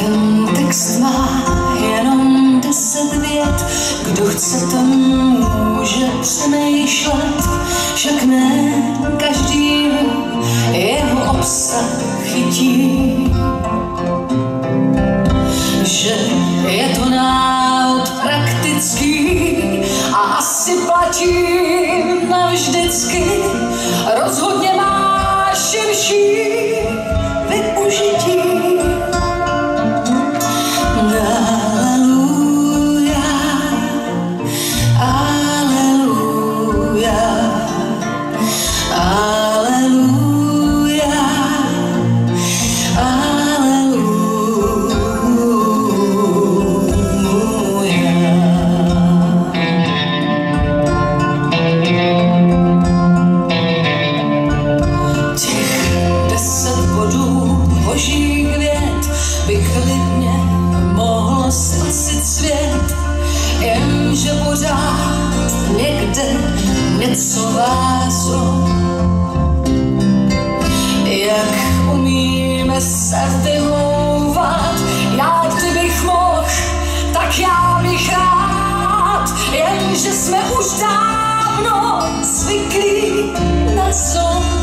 Ten text má jenom deset vět, kdo chce, ten může přemýšlet, však ne každý jeho obsah chytí. Že je to návod praktický a asi platí navždycky, rozhodně má širší něco vázlo. Jak umíme se vymlouvat, já kdybych mohl, tak já bych rád, jenže jsme už dávno zvyklí na son.